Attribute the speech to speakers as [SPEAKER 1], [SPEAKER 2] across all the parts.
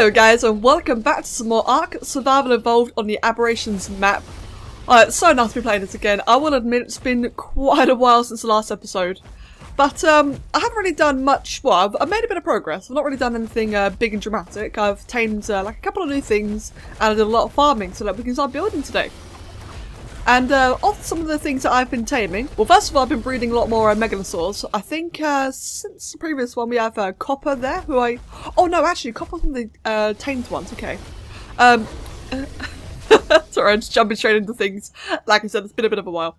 [SPEAKER 1] Hello guys and welcome back to some more Ark Survival Evolved on the Aberrations map. Uh, it's so nice to be playing this again. I will admit it's been quite a while since the last episode. But um, I haven't really done much, well I've, I've, made a bit of progress. I've not really done anything uh, big and dramatic. I've tamed uh, like a couple of new things and I did a lot of farming so that we can start building today. And uh, of some of the things that I've been taming, well first of all I've been breeding a lot more uh, Megalosaurs. I think uh, since the previous one we have uh, Copper there, who I... Oh no, actually Copper's one of the uh, tamed ones, okay. Um, sorry, I'm just jumping straight into things. Like I said, it's been a bit of a while.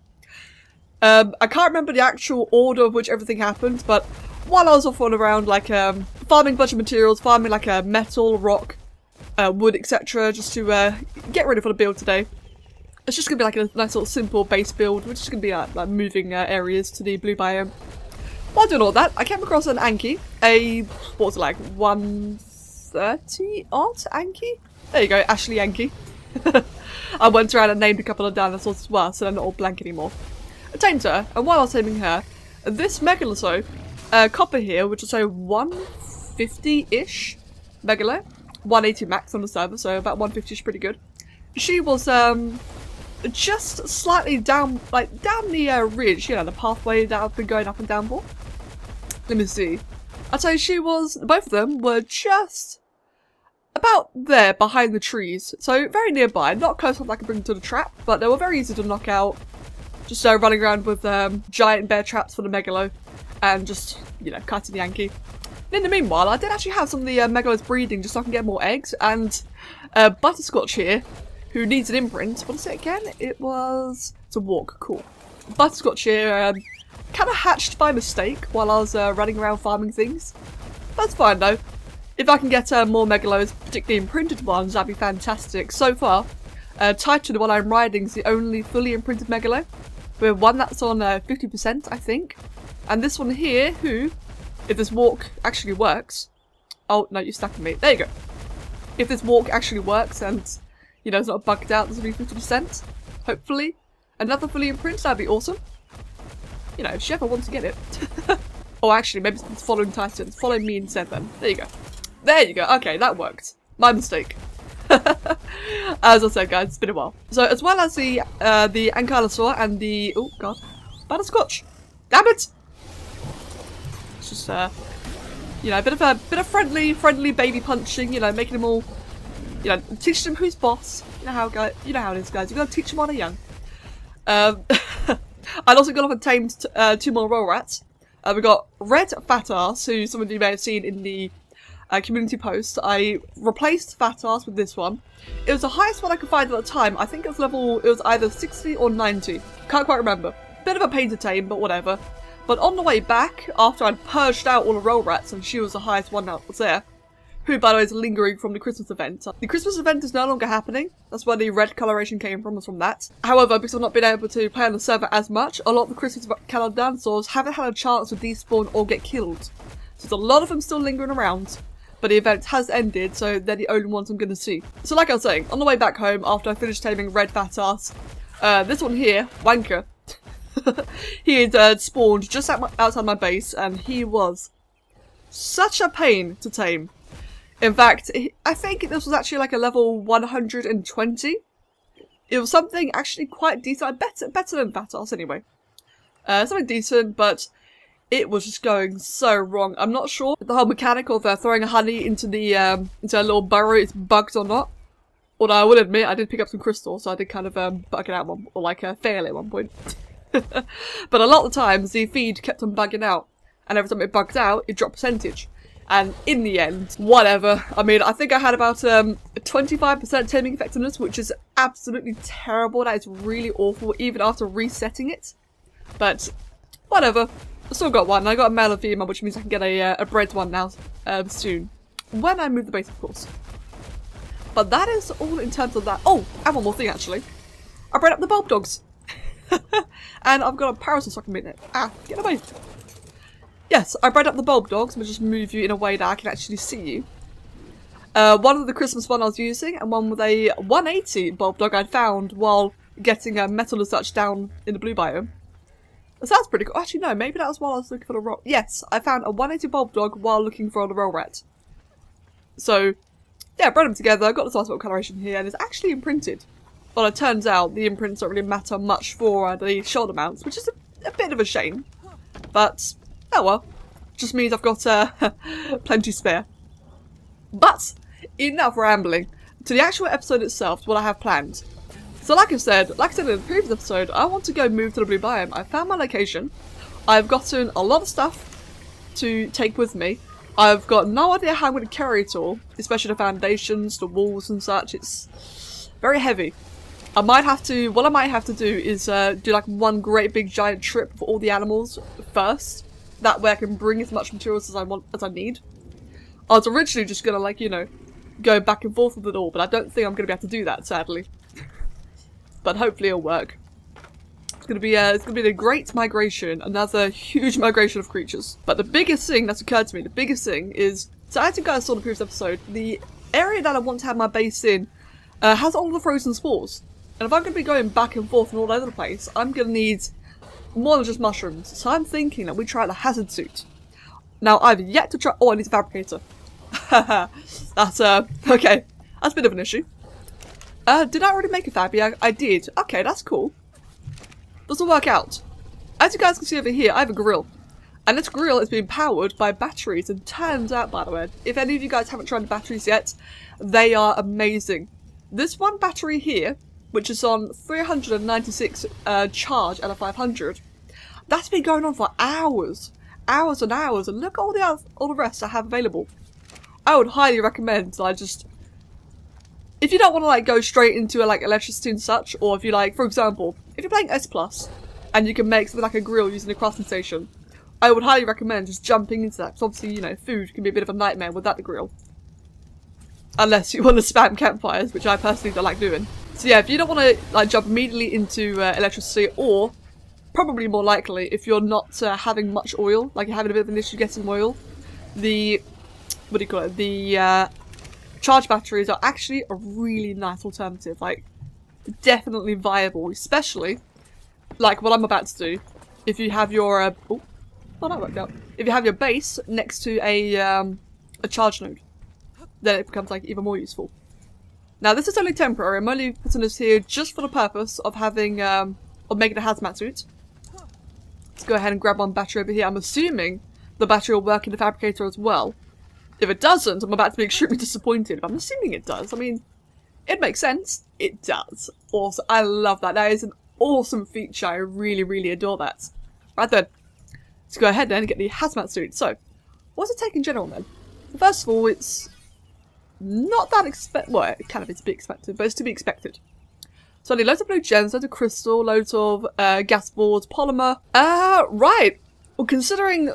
[SPEAKER 1] Um, I can't remember the actual order of which everything happened, but while I was off on around, like, um, farming a bunch of materials, farming like a metal, rock, uh, wood, etc., just to uh, get ready for the build today. It's just to be like a nice little simple base build. We're just to be uh, like moving uh, areas to the blue biome. While doing all that, I came across an Anki. A, what was it like, 130 odd Anki? There you go, Ashley Anki. I went around and named a couple of dinosaurs as well, so they're not all blank anymore. I tamed her, and while I was taming her, this Megalosaur, uh, Copper here, which is say 150-ish Megalo, 180 max on the server, so about 150 is pretty good. She was um just slightly down, like down the uh, ridge, you know, the pathway that I've been going up and down for. Let me see. I'd say she was, both of them were just about there behind the trees. So very nearby, not close enough I could bring them to the trap, but they were very easy to knock out. Just uh, running around with um, giant bear traps for the Megalo and just, you know, cutting the Anki. In the meanwhile, I did actually have some of the uh, Megalos breeding just so I can get more eggs and uh, Butterscotch here who needs an imprint. What is it again? It was... A walk. Cool. Butterscotch here um, kind of hatched by mistake while I was uh, running around farming things. That's fine though. If I can get uh, more Megalos, particularly imprinted ones, that'd be fantastic. So far, uh, Titan, the one I'm riding, is the only fully imprinted Megalo. We have one that's on 50%, uh, I think. And this one here, who, if this walk actually works... Oh, no, you're stuck me. There you go. If this walk actually works and you know, it's not bugged out, will be 50%. Hopefully. Another fully imprint, that'd be awesome. You know, if she ever wants to get it. oh, actually, maybe it's following Titans. Follow me instead then. There you go. There you go. Okay, that worked. My mistake. as I said, guys, it's been a while. So, as well as the uh, the Ankylosaur and the... Oh, God. Butterscotch! Damn it! It's just, uh, you know, a bit of a bit of friendly, friendly baby punching, you know, making them all you know, teach them who's boss. You know how go. You know how it is, guys. You gotta teach them while they're young. Um, I'd also gone off and tamed uh, two more roll rats. Uh, we got Red Fat Ass, who some of you may have seen in the uh, community post. I replaced Fat Ass with this one. It was the highest one I could find at the time. I think it was level. It was either 60 or 90. Can't quite remember. Bit of a pain to tame, but whatever. But on the way back, after I'd purged out all the roll rats, and she was the highest one that was there, who by the way is lingering from the Christmas event. The Christmas event is no longer happening. That's where the red coloration came from, was from that. However, because I've not been able to play on the server as much, a lot of the Christmas colour dinosaurs haven't had a chance to despawn or get killed. So there's a lot of them still lingering around. But the event has ended, so they're the only ones I'm going to see. So like I was saying, on the way back home, after I finished taming Red Fat Ass, uh, this one here, Wanker, he had uh, spawned just outside my base, and he was such a pain to tame. In fact, I think this was actually like a level 120. It was something actually quite decent, better, better than Fat Ass anyway. Uh, something decent, but it was just going so wrong. I'm not sure the whole mechanic of uh, throwing a honey into the um, into a little burrow is bugged or not. Although I will admit I did pick up some crystals, so I did kind of um, bug it out one, or like uh, fail at one point. but a lot of the times the feed kept on bugging out, and every time it bugged out, it dropped percentage. And in the end, whatever. I mean, I think I had about um, 25% taming effectiveness, which is absolutely terrible. That is really awful, even after resetting it. But whatever. I still got one. I got a male and female, which means I can get a, uh, a bred one now um, soon. When I move the base, of course. But that is all in terms of that. Oh, and one more thing, actually. I bred up the bulb dogs. and I've got a parasol so I can make it. Ah, get away. Yes, I bred up the bulb dogs. I'm just move you in a way that I can actually see you. Uh, one of the Christmas one I was using, and one with a 180 bulb dog I'd found while getting a metal as such down in the blue biome. So that's pretty cool. Actually, no, maybe that was while I was looking for the roll. Yes, I found a 180 bulb dog while looking for the roll rat. So, yeah, bred them together, got the nice little coloration here, and it's actually imprinted. Well, it turns out the imprints don't really matter much for uh, the shoulder mounts, which is a, a, bit of a shame. But, oh well. Just means I've got uh, plenty spare. But, enough rambling. To the actual episode itself, what I have planned. So like I said, like I said in the previous episode, I want to go move to the blue biome. I found my location. I've gotten a lot of stuff to take with me. I've got no idea how I'm going to carry it all, especially the foundations, the walls and such. It's very heavy. I might have to, what I might have to do is uh, do like one great big giant trip for all the animals first. That way I can bring as much materials as I want, as I need. I was originally just gonna like, you know, go back and forth with it all, but I don't think I'm gonna be able to do that, sadly. but hopefully it'll work. It's gonna be a, it's gonna be a great migration, another huge migration of creatures. But the biggest thing that's occurred to me, the biggest thing is, so as you guys saw in the previous episode, the area that I want to have my base in uh, has all the frozen spores. And if I'm going to be going back and forth and all over the place, I'm going to need more than just mushrooms. So I'm thinking that we try the hazard suit. Now, I've yet to try- oh, I need a fabricator. That's, uh, okay. That's a bit of an issue. Uh, did I already make a fabby? Yeah, I did. Okay, that's cool. Doesn't work out. As you guys can see over here, I have a grill. And this grill is being powered by batteries. And turns out, by the way, if any of you guys haven't tried the batteries yet, they are amazing. This one battery here which is on 396 uh, charge out of 500. That's been going on for hours, hours and hours, and look at all the other, all the rest I have available. I would highly recommend I just if you don't want to like go straight into a, like electricity and such, or if you like, for example, if you're playing S Plus and you can make something like a grill using a crafting station, I would highly recommend just jumping into that. Because obviously, you know, food can be a bit of a nightmare without the grill. Unless you want to spam campfires, which I personally don't like doing. So yeah, if you don't want to like jump immediately into uh, electricity, or probably more likely if you're not uh, having much oil, like you're having a bit of an issue getting oil, the what do you call it? The uh, charge batteries are actually a really nice alternative. Like definitely viable, especially like what I'm about to do. If you have your uh, oh, oh that worked out. If you have your base next to a um, a charge node, then it becomes like even more useful. Now this is only temporary, I'm only putting this here just for the purpose of having, um, of making a hazmat suit. Let's go ahead and grab one battery over here. I'm assuming the battery will work in the fabricator as well. If it doesn't, I'm about to be extremely disappointed, but I'm assuming it does. I mean, it makes sense. It does. Awesome. I love that. That is an awesome feature. I really, really adore that. Right then, let's go ahead then and get the hazmat suit. So, what's it take in general then? First of all, it's not that expect. Well, it kind of is to be expected, but it's to be expected. So I need loads of blue gems, loads of crystal, loads of uh, gas balls, polymer. Uh, right. Well, considering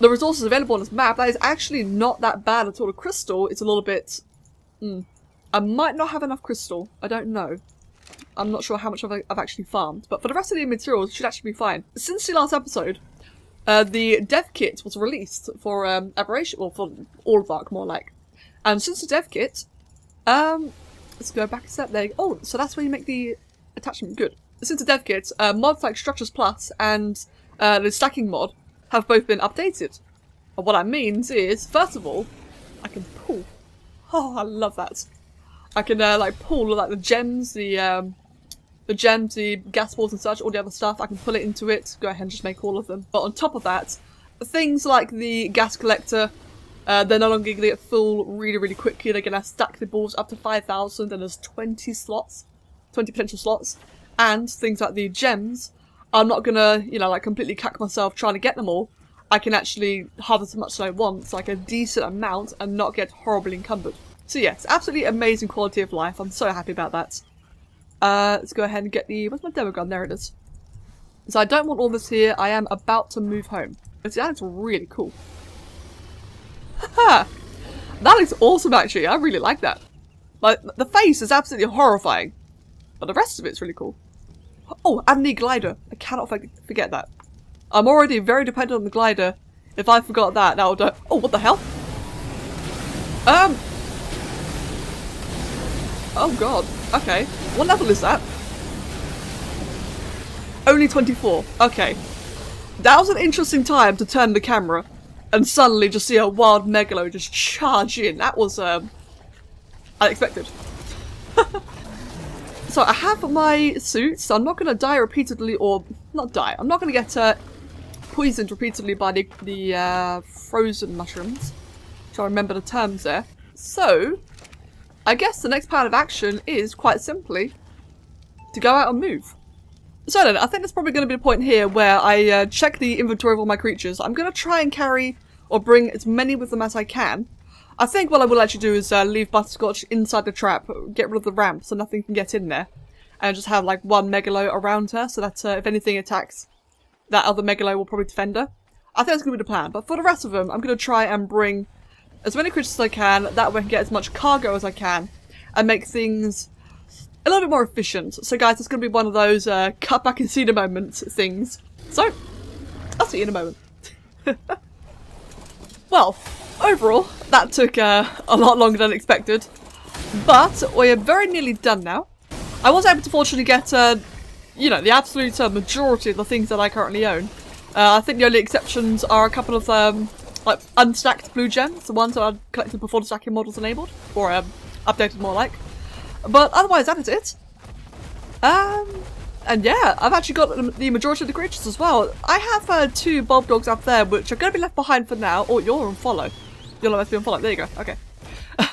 [SPEAKER 1] the resources available on this map, that is actually not that bad at all. A crystal, it's a little bit... Hmm. I might not have enough crystal. I don't know. I'm not sure how much I've, I've actually farmed. But for the rest of the materials, should actually be fine. Since the last episode, uh, the dev kit was released for um, Aberration, well, for all of Ark, more like. And since the dev kit, um, let's go back a step there. Oh, so that's where you make the attachment. Good. Since the dev kit, uh, mods like Structures Plus and uh, the stacking mod have both been updated. And what that means is, first of all, I can pull. Oh, I love that. I can uh, like pull like the gems, the um, the gems, the gas balls and such, all the other stuff. I can pull it into it. Go ahead and just make all of them. But on top of that, things like the gas collector uh, they're no longer going to get full really, really quickly. They're going to stack the balls up to 5,000 and there's 20 slots, 20 potential slots. And things like the gems, I'm not going to, you know, like completely cack myself trying to get them all. I can actually harvest as much as I want, like a decent amount, and not get horribly encumbered. So yes, absolutely amazing quality of life. I'm so happy about that. Uh, let's go ahead and get the... Where's my demo gun? There it is. So I don't want all this here. I am about to move home. But that's really cool. that looks awesome actually, I really like that. Like, the face is absolutely horrifying. But the rest of it's really cool. Oh, and the glider. I cannot forget that. I'm already very dependent on the glider. If I forgot that, that would... Oh, what the hell? Um... Oh god. Okay. What level is that? Only 24. Okay. That was an interesting time to turn the camera and suddenly just see a wild megalo just charge in. That was um, unexpected. so I have my suit, so I'm not going to die repeatedly, or not die. I'm not going to get uh, poisoned repeatedly by the, the uh, frozen mushrooms. Try to remember the terms there. So, I guess the next part of action is quite simply to go out and move. So then, I think there's probably going to be a point here where I uh, check the inventory of all my creatures. I'm going to try and carry or bring as many with them as I can. I think what I will actually do is uh, leave Butterscotch inside the trap, get rid of the ramp so nothing can get in there, and just have like one Megalo around her so that uh, if anything attacks, that other Megalo will probably defend her. I think that's going to be the plan, but for the rest of them, I'm going to try and bring as many creatures as I can, that way I can get as much cargo as I can, and make things a little bit more efficient. So guys, it's going to be one of those uh, cut back and see the moment things. So, I'll see you in a moment. well, overall, that took uh, a lot longer than expected. But we are very nearly done now. I was able to fortunately get, uh, you know, the absolute uh, majority of the things that I currently own. Uh, I think the only exceptions are a couple of um, like unstacked blue gems, the ones that I collected before the stacking models enabled, or um, updated more like. But otherwise, that is it. Um, and yeah, I've actually got the majority of the creatures as well. I have uh, two Bulb Dogs up there, which are going to be left behind for now. Oh, you're on follow. You're be on follow. There you go. Okay.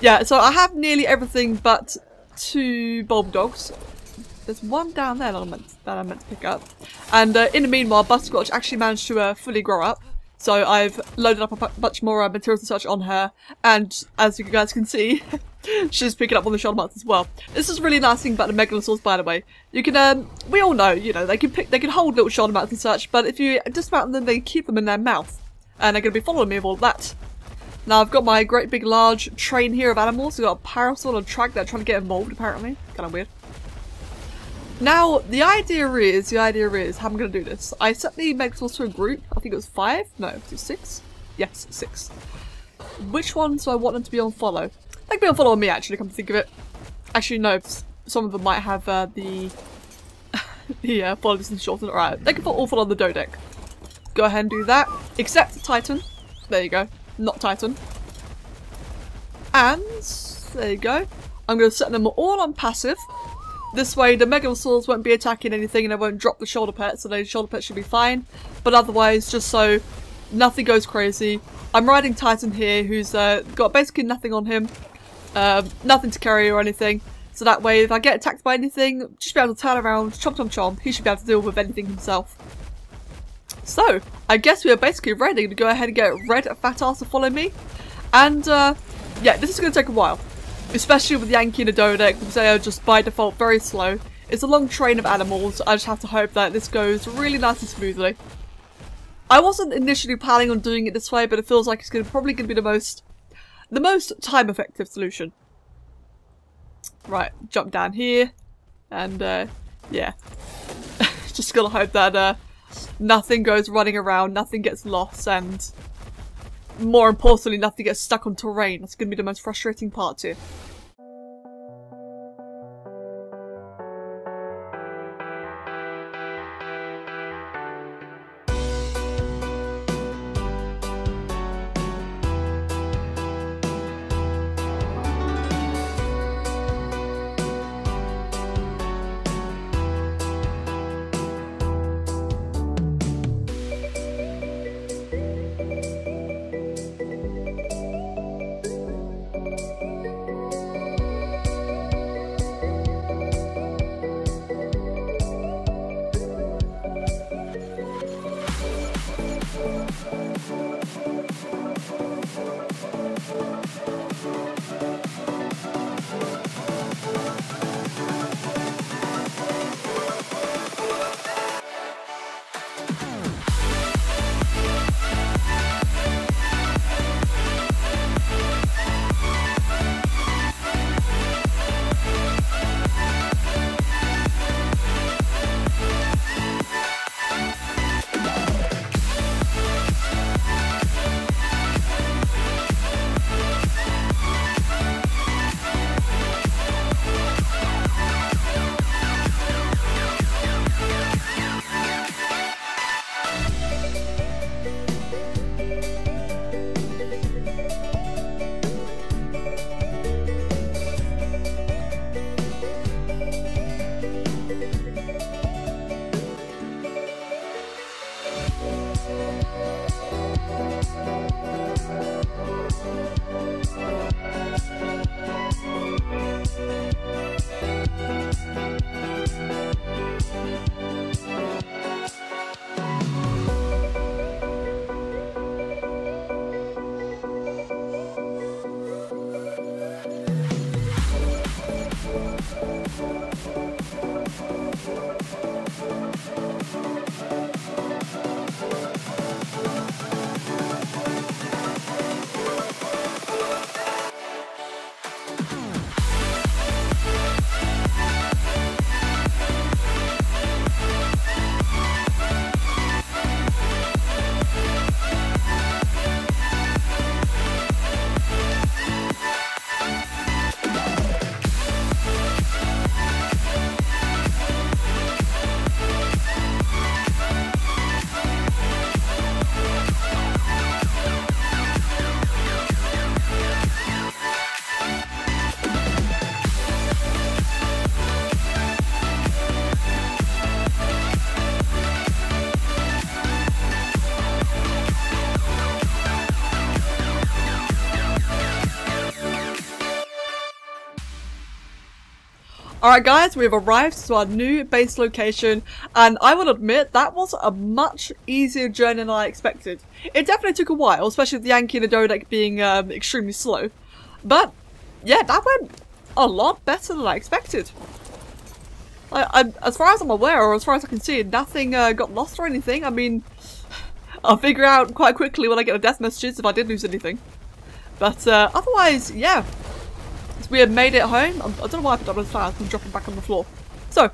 [SPEAKER 1] yeah, so I have nearly everything but two Bulb Dogs. There's one down there that I meant, that I meant to pick up. And uh, in the meanwhile, Butterscotch actually managed to uh, fully grow up. So I've loaded up a bunch more uh, materials and such on her, and as you guys can see, she's picking up on the shoulder mounts as well. This is really nice thing about the Megalosaurs, by the way. You can, um, we all know, you know, they can pick, they can hold little shoulder mounts and such, but if you dismount them, they keep them in their mouth, and they're going to be following me with all that. Now I've got my great big large train here of animals. We've got a Parasaur and track that are trying to get involved apparently. Kind of weird. Now, the idea is, the idea is, how I'm going to do this. I set the Megalosaurs to a group. I think it was five? No, it was six? Yes, six. Which ones do I want them to be on follow? They can be on follow on me, actually, come to think of it. Actually, no, some of them might have uh, the the uh, follow distance shortened. Alright, they can put all follow on the Dodec. Go ahead and do that. Except Titan. There you go. Not Titan. And, there you go. I'm going to set them all on passive. This way the Mega Megalosaurs won't be attacking anything and they won't drop the shoulder pets, so the shoulder pets should be fine. But otherwise, just so nothing goes crazy. I'm riding Titan here, who's uh, got basically nothing on him. Um, nothing to carry or anything. So that way, if I get attacked by anything, just be able to turn around, chomp chomp chomp, he should be able to deal with anything himself. So, I guess we are basically ready to go ahead and get Red Fat Ass to follow me. And, uh, yeah, this is going to take a while especially with Anki and a because they are just by default very slow. It's a long train of animals, I just have to hope that this goes really nice and smoothly. I wasn't initially planning on doing it this way, but it feels like it's gonna, probably going to be the most, the most time-effective solution. Right, jump down here, and uh, yeah. just gotta hope that uh, nothing goes running around, nothing gets lost, and more importantly, not to get stuck on terrain. That's going to be the most frustrating part too. Alright guys, we've arrived to our new base location and I will admit that was a much easier journey than I expected. It definitely took a while, especially with the Anki and the Dodec being um, extremely slow. But yeah, that went a lot better than I expected. I, I, as far as I'm aware, or as far as I can see, nothing uh, got lost or anything. I mean, I'll figure out quite quickly when I get the death messages if I did lose anything. But uh, otherwise, yeah, we have made it home. I don't know why I put up on the and dropping back on the floor. So,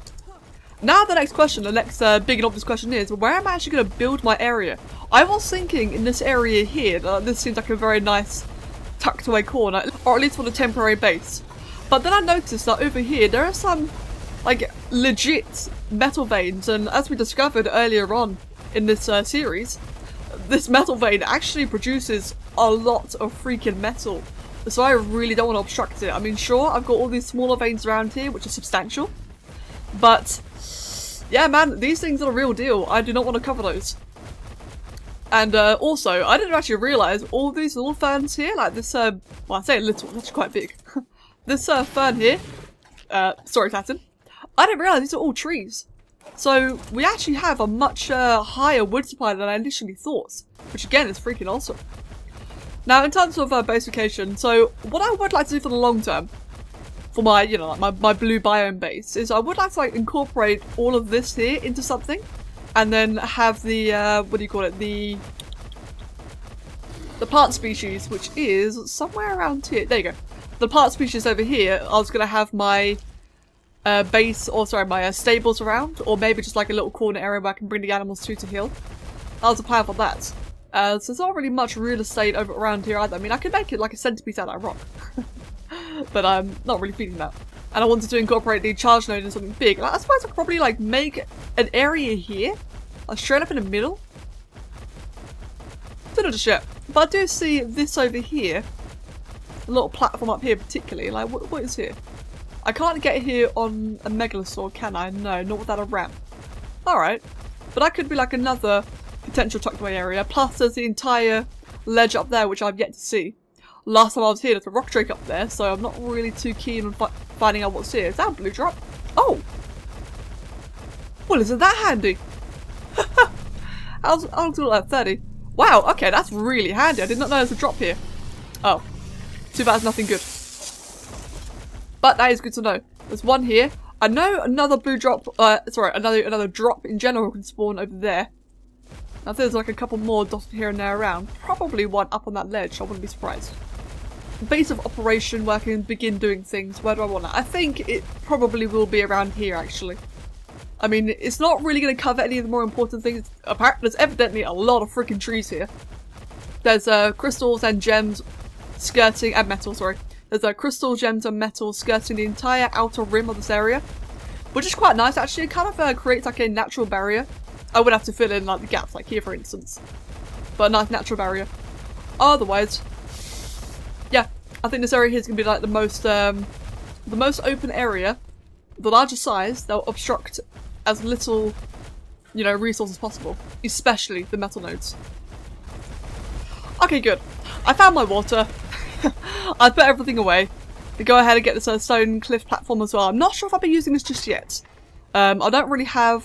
[SPEAKER 1] now the next question, the next uh, big and obvious question is, where am I actually going to build my area? I was thinking in this area here, uh, this seems like a very nice tucked away corner, or at least for the temporary base. But then I noticed that over here there are some, like, legit metal veins, and as we discovered earlier on in this uh, series, this metal vein actually produces a lot of freaking metal. So I really don't want to obstruct it. I mean, sure, I've got all these smaller veins around here, which are substantial. But, yeah, man, these things are a real deal. I do not want to cover those. And uh, also, I didn't actually realise all these little ferns here, like this, uh, well, I say little, that's quite big. this uh, fern here, uh, sorry, Titan, I didn't realise these are all trees. So we actually have a much uh, higher wood supply than I initially thought, which again is freaking awesome. Now, in terms of uh, base location, so what I would like to do for the long term, for my, you know, like my, my blue biome base, is I would like to like incorporate all of this here into something, and then have the, uh, what do you call it, the, the plant species, which is somewhere around here. There you go. The plant species over here, I was going to have my uh, base, or sorry, my uh, stables around, or maybe just like a little corner area where I can bring the animals to to heal. That was the plan for that. Uh, so there's not really much real estate over around here either. I mean, I could make it like a centerpiece out of rock. but I'm not really feeling that. And I wanted to incorporate the charge node in something big. Like, I suppose I could probably like make an area here, like straight up in the middle. Don't know just yet. But I do see this over here, a little platform up here particularly. Like, what, what is here? I can't get here on a megalosaur, can I? No, not without a ramp. Alright. But that could be like another potential tucked away area. Plus there's the entire ledge up there which I've yet to see. Last time I was here there's a rock drake up there so I'm not really too keen on fi finding out what's here. Is that a blue drop? Oh! Well isn't that handy? I'll, I'll do that 30. Wow, okay, that's really handy. I did not know there's a drop here. Oh. Too bad it's nothing good. But that is good to know. There's one here. I know another blue drop, uh, sorry, another another drop in general can spawn over there. Now there's like a couple more dotted here and there around, probably one up on that ledge, I wouldn't be surprised. Base of operation where I can begin doing things, where do I want it? I think it probably will be around here actually. I mean, it's not really going to cover any of the more important things. Apparently, there's evidently a lot of freaking trees here. There's uh, crystals and gems skirting, and metal, sorry. There's uh, crystal, gems and metal skirting the entire outer rim of this area. Which is quite nice actually, it kind of uh, creates like a natural barrier I would have to fill in like the gaps, like here for instance. But a nice natural barrier. Otherwise, yeah, I think this area here is going to be like the most, um, the most open area, the largest size, they'll obstruct as little, you know, resources possible. Especially the metal nodes. Okay, good. I found my water. I put everything away. To go ahead and get this uh, stone cliff platform as well. I'm not sure if I'll be using this just yet. Um, I don't really have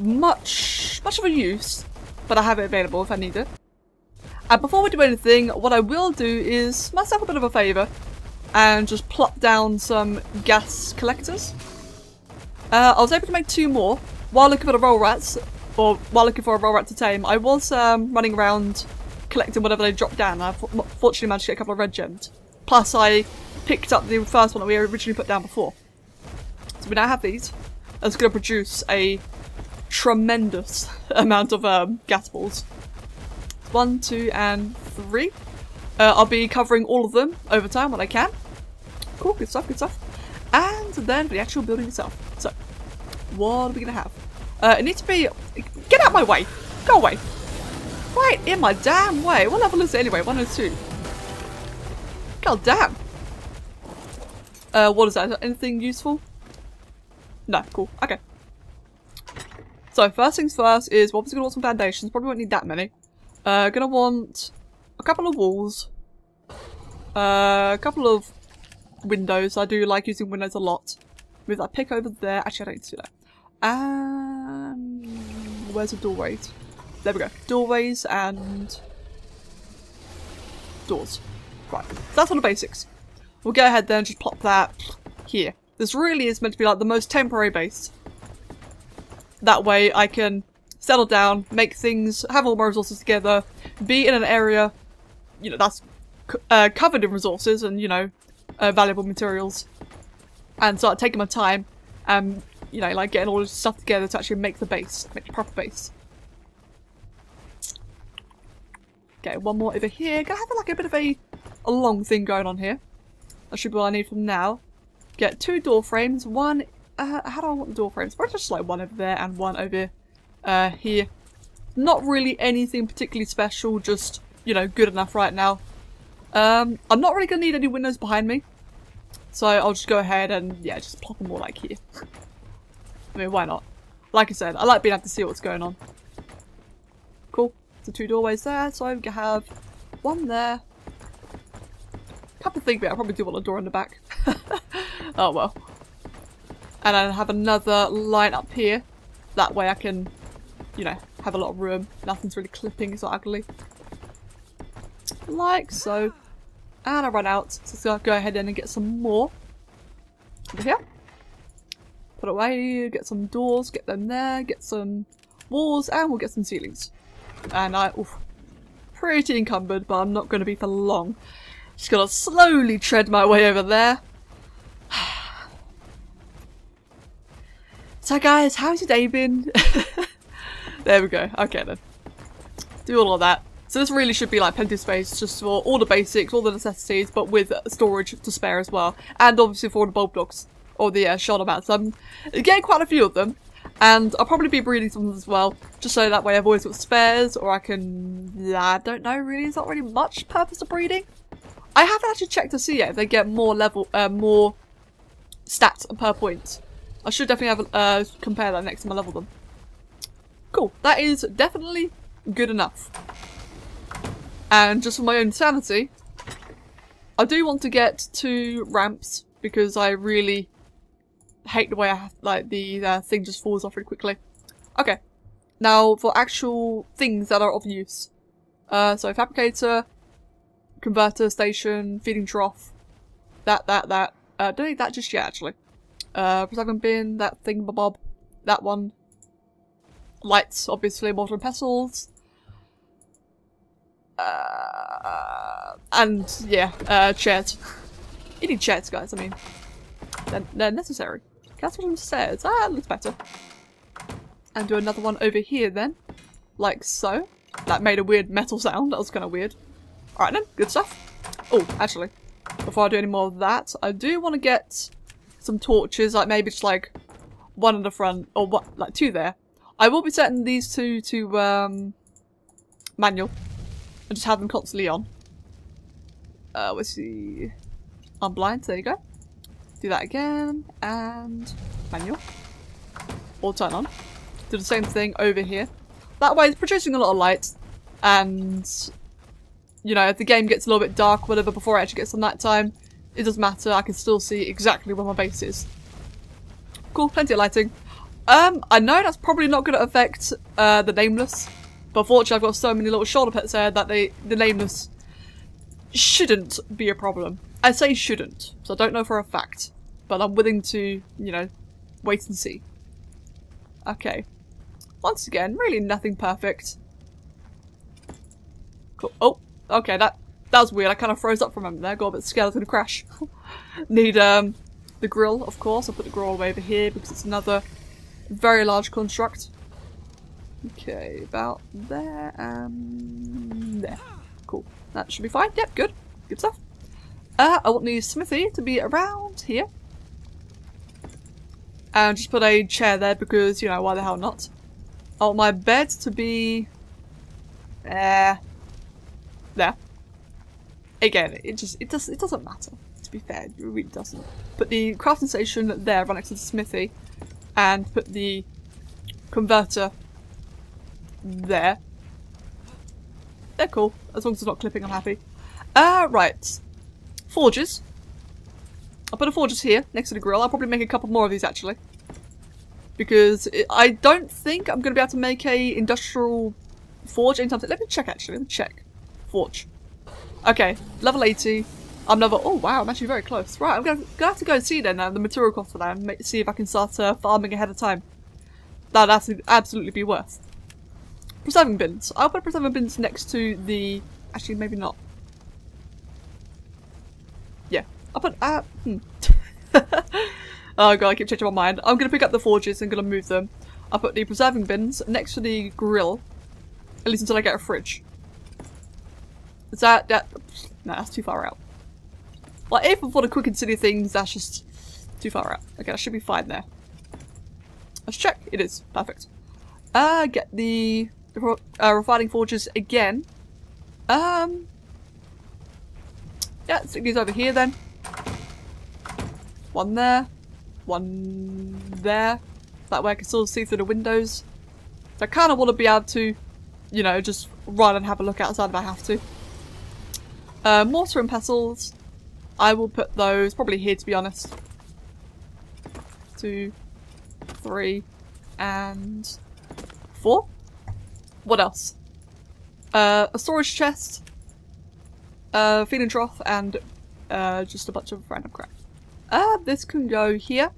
[SPEAKER 1] much, much of a use, but I have it available if I need it. And before we do anything, what I will do is myself a bit of a favour and just plop down some gas collectors. Uh, I was able to make two more while looking for the roll rats, or while looking for a roll rat to tame. I was um, running around collecting whatever they dropped down. I fortunately managed to get a couple of red gems. Plus I picked up the first one that we originally put down before. So we now have these. It's going to produce a tremendous amount of um, gas balls. One, two, and three. Uh, I'll be covering all of them over time when I can. Cool, good stuff, good stuff. And then the actual building itself. So, what are we gonna have? Uh, it needs to be... Get out my way! Go away! Right in my damn way! What level is it anyway? 102. God damn! Uh, what is that? Is that anything useful? No, cool. Okay. So first things first is obviously gonna want some foundations. Probably won't need that many. Uh, gonna want a couple of walls. Uh, a couple of windows. I do like using windows a lot. Move that pick over there. Actually, I don't need to do that. Um, where's the doorways? There we go. Doorways and doors. Right. So that's all the basics. We'll go ahead then and just plop that here. This really is meant to be like the most temporary base. That way I can settle down, make things, have all my resources together, be in an area, you know, that's uh, covered in resources and, you know, uh, valuable materials. And start taking my time and, you know, like getting all this stuff together to actually make the base, make the proper base. Okay, one more over here. Gonna have like a bit of a, a long thing going on here. That should be all I need from now. Get two door frames. One, uh, how do I want the door frames? Probably just like one over there and one over uh, here. Not really anything particularly special, just, you know, good enough right now. Um, I'm not really going to need any windows behind me. So I'll just go ahead and, yeah, just plop them all like here. I mean, why not? Like I said, I like being able to see what's going on. Cool. The two doorways there, so I have one there. Come to think it, I probably do want a door in the back. oh well. And I have another line up here. That way I can, you know, have a lot of room. Nothing's really clipping, it's not ugly. Like so. And I run out, so I'll go ahead and get some more. Over here. Put away, get some doors, get them there, get some walls, and we'll get some ceilings. And I, oof, pretty encumbered, but I'm not going to be for long. Just gonna slowly tread my way over there. So guys, how's your day been? there we go, okay then. Do all of that. So this really should be like plenty of space just for all the basics, all the necessities, but with storage to spare as well. And obviously for the bulb dogs, or the uh, shoulder mounts. I'm getting quite a few of them. And I'll probably be breeding some as well, just so that way I've always got spares, or I can... I don't know, really, there's not really much purpose of breeding. I haven't actually checked to see yet if they get more level, uh, more stats per point. I should definitely have uh, compare that next time I level them. Cool, that is definitely good enough. And just for my own sanity, I do want to get two ramps because I really hate the way I have, like the uh, thing just falls off really quickly. Okay, now for actual things that are of use. Uh, so fabricator, converter station, feeding trough, that, that, that. Uh, don't need that just yet actually. Uh, recycling bin, that thing bob, that one. Lights, obviously, mortar and pestles. Uh, and yeah, uh, chairs. you need chairs, guys. I mean, they're, they're necessary. That's what I'm says. Ah, looks better. And do another one over here then, like so. That made a weird metal sound. That was kind of weird. Alright then, good stuff. Oh, actually, before I do any more of that, I do want to get some torches, like maybe just like one in the front, or what, like two there. I will be setting these two to um, manual and just have them constantly on. Uh, let's see. I'm blind, there you go. Do that again, and manual. Or turn on. Do the same thing over here. That way it's producing a lot of light, and you know, if the game gets a little bit dark whatever before it actually gets to night time, it doesn't matter, I can still see exactly where my base is. Cool, plenty of lighting. Um, I know that's probably not going to affect uh, the Nameless, but fortunately I've got so many little shoulder pets there that they, the Nameless shouldn't be a problem. I say shouldn't, so I don't know for a fact, but I'm willing to, you know, wait and see. Okay. Once again, really nothing perfect. Cool. Oh, okay, that that was weird. I kind of froze up for a moment there. Got a bit scared I was going to crash. Need um, the grill, of course. I'll put the grill way over here because it's another very large construct. Okay, about there and there. Cool. That should be fine. Yep, good. Good stuff. Uh, I want the smithy to be around here. And just put a chair there because, you know, why the hell not? I want my bed to be... Uh, there. Again, it just, it, does, it doesn't matter, to be fair. It really doesn't. Put the crafting station there right next to the smithy. And put the converter there. They're cool. As long as it's not clipping, I'm happy. Uh, right. Forges. I'll put a forge here, next to the grill. I'll probably make a couple more of these, actually. Because I don't think I'm going to be able to make a industrial forge anytime soon. Let me check, actually. Let me check. Forge. Okay, level 80. I'm level... Oh wow, I'm actually very close. Right, I'm gonna, gonna have to go and see then uh, the material cost for that and make, see if I can start uh, farming ahead of time. That'd absolutely be worth. Preserving bins. I'll put preserving bins next to the. Actually, maybe not. Yeah, I'll put. Uh, hmm. oh god, I keep changing my mind. I'm gonna pick up the forges and gonna move them. I'll put the preserving bins next to the grill. At least until I get a fridge. Is that that? No, that's too far out. Like, even for the quick and silly things, that's just too far out. Okay, I should be fine there. Let's check. It is. Perfect. Uh, get the uh, refining forges again. Um, yeah, stick these over here then. One there. One there. That way I can still see through the windows. So I kind of want to be able to, you know, just run and have a look outside if I have to. Uh, mortar and pestles. I will put those probably here to be honest. Two, three, and four. What else? Uh, a storage chest, a feeding trough, and uh, just a bunch of random crap. Uh, this can go here.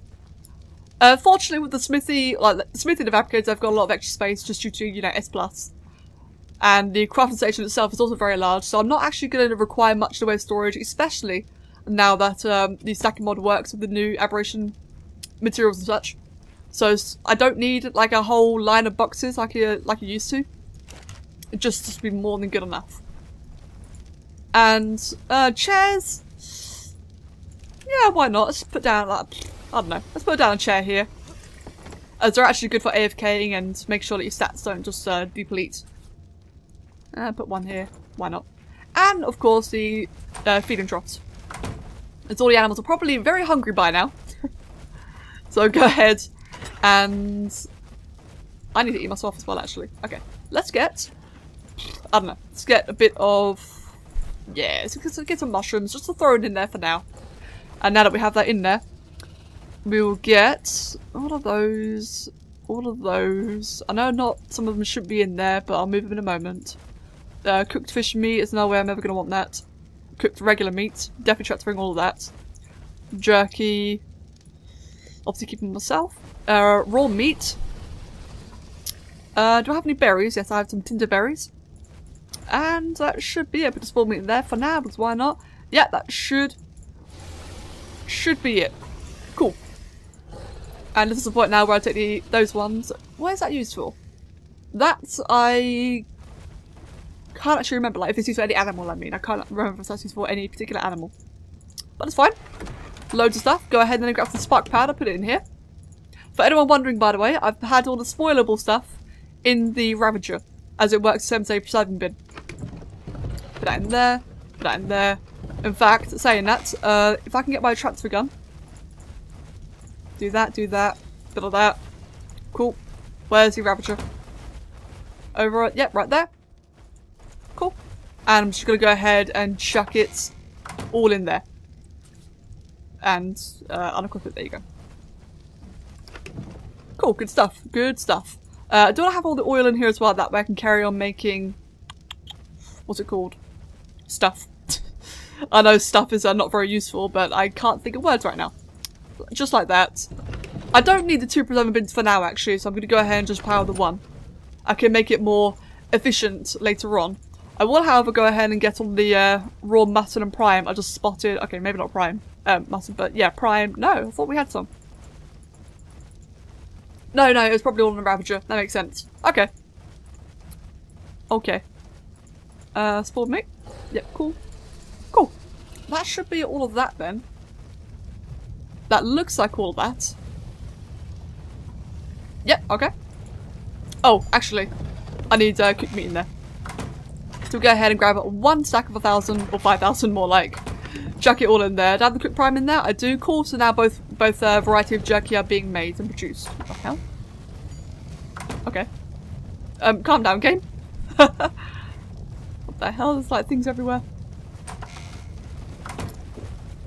[SPEAKER 1] Uh, fortunately with the smithy, like the smithy of Fabricators, I've got a lot of extra space just due to, you know, S+. plus. And the crafting station itself is also very large, so I'm not actually going to require much in the way of storage, especially now that um, the stacking mod works with the new aberration materials and such. So I don't need like a whole line of boxes like you like you used to. It just just be more than good enough. And uh, chairs. Yeah, why not? Let's put down like I don't know. Let's put down a chair here. As they're actually good for AFKing and make sure that your stats don't just uh, deplete. Uh, put one here. Why not? And of course the uh, feeding troughs. It's all the animals are probably very hungry by now. so go ahead and... I need to eat myself as well, actually. Okay, let's get... I don't know. Let's get a bit of... Yeah, let's get some mushrooms, just to throw it in there for now. And now that we have that in there, we will get all of those, all of those. I know not some of them should be in there, but I'll move them in a moment. Uh, cooked fish meat is no way I'm ever going to want that cooked regular meat. Definitely transferring all of that. Jerky. Obviously keeping myself. Uh, raw meat. Uh, do I have any berries? Yes, I have some tinder berries. And that should be it. Put the small in there for now, because why not? Yeah, that should should be it. Cool. And this is the point now where I take the those ones. What is that used for? That I can't actually remember, like, if it's used for any animal, I mean. I can't remember if it's used for any particular animal. But it's fine. Loads of stuff. Go ahead and grab some spark powder, put it in here. For anyone wondering, by the way, I've had all the spoilable stuff in the Ravager, as it works the same as a preserving bin. Put that in there, put that in there. In fact, saying that, uh, if I can get my transfer gun, do that, do that, bit of that. Cool. Where's the Ravager? Over, yep, right there. And I'm just going to go ahead and chuck it all in there. And uh, unequip it. There you go. Cool. Good stuff. Good stuff. Uh, do I have all the oil in here as well? That way I can carry on making... What's it called? Stuff. I know stuff is uh, not very useful, but I can't think of words right now. Just like that. I don't need the two preserving bins for now, actually, so I'm going to go ahead and just power the one. I can make it more efficient later on. I will, however, go ahead and get on the uh, raw mutton and prime. I just spotted. Okay, maybe not prime um, mutton, but yeah, prime. No, I thought we had some. No, no, it was probably all in the Ravager. That makes sense. Okay. Okay. Uh, spawned meat. Yep, cool. Cool. That should be all of that then. That looks like all that. Yep, okay. Oh, actually, I need uh, cooked meat in there. So we'll go ahead and grab one stack of a thousand, or five thousand more like. Chuck it all in there. Do I have the quick prime in there? I do. Cool. So now both both uh, variety of jerky are being made and produced. What the hell? Okay. Um, calm down, game. what the hell? There's like things everywhere.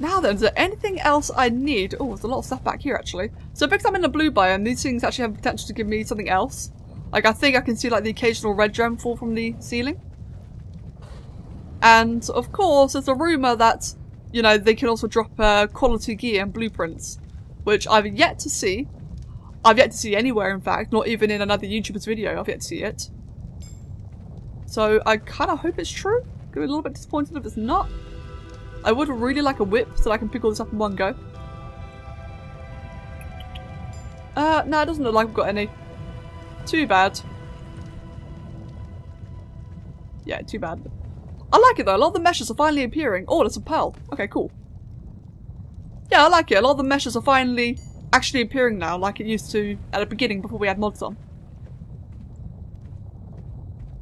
[SPEAKER 1] Now then, is there anything else I need? Oh, there's a lot of stuff back here actually. So because I'm in the blue biome, these things actually have potential to give me something else. Like I think I can see like the occasional red gem fall from the ceiling. And of course, there's a rumour that, you know, they can also drop uh, quality gear and blueprints, which I've yet to see. I've yet to see anywhere, in fact, not even in another YouTuber's video, I've yet to see it. So I kind of hope it's true. Gonna be a little bit disappointed if it's not. I would really like a whip so I can pick all this up in one go. Uh, no, it doesn't look like we've got any. Too bad. Yeah, too bad. I like it though, a lot of the meshes are finally appearing. Oh, there's a pearl. Okay, cool. Yeah, I like it. A lot of the meshes are finally actually appearing now, like it used to at the beginning before we had mods on.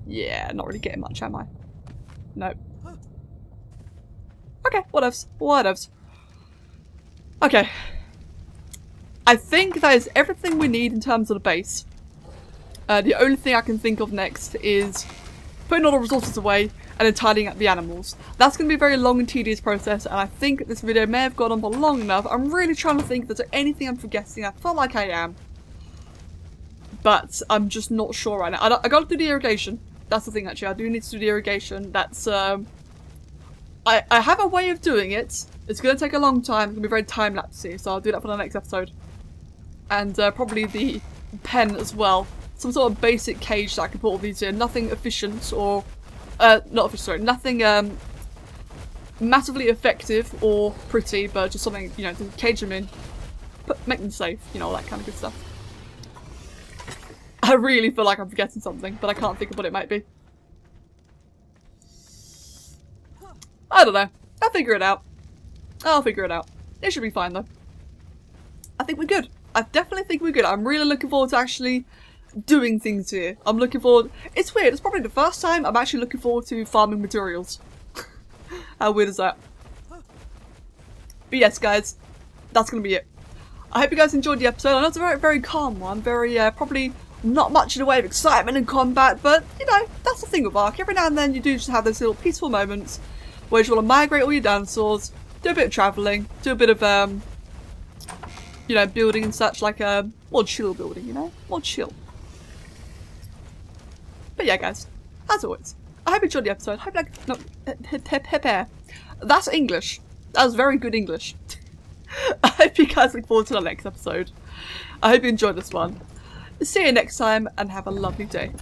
[SPEAKER 1] Yeah, not really getting much, am I? Nope. Okay, whatevs. Whatevs. Okay. I think that is everything we need in terms of the base. Uh, the only thing I can think of next is putting all the resources away and then tidying up the animals. That's going to be a very long and tedious process and I think this video may have gone on for long enough. I'm really trying to think if there's anything I'm forgetting. I feel like I am. But I'm just not sure right now. I, I gotta do the irrigation. That's the thing actually. I do need to do the irrigation. That's um, I, I have a way of doing it. It's going to take a long time. It's going to be very time-lapsey, so I'll do that for the next episode. And uh, probably the pen as well. Some sort of basic cage that I can put all these in. Nothing efficient or... Uh, not efficient, sorry. Nothing um, massively effective or pretty, but just something, you know, to cage them in. Put, make them safe, you know, all that kind of good stuff. I really feel like I'm forgetting something, but I can't think of what it might be. I don't know. I'll figure it out. I'll figure it out. It should be fine though. I think we're good. I definitely think we're good. I'm really looking forward to actually doing things here. I'm looking forward- It's weird, it's probably the first time I'm actually looking forward to farming materials. How weird is that? But yes guys, that's gonna be it. I hope you guys enjoyed the episode. I know it's a very, very calm one. Very, uh, probably not much in the way of excitement and combat, but, you know, that's the thing with Ark. Every now and then you do just have those little peaceful moments where you want to migrate all your dinosaurs, do a bit of travelling, do a bit of, um, you know, building and such, like a more chill building, you know? More chill. But yeah, guys, as always, I hope you enjoyed the episode. I hope like, no, that's English. That was very good English. I hope you guys look forward to the next episode. I hope you enjoyed this one. See you next time and have a lovely day.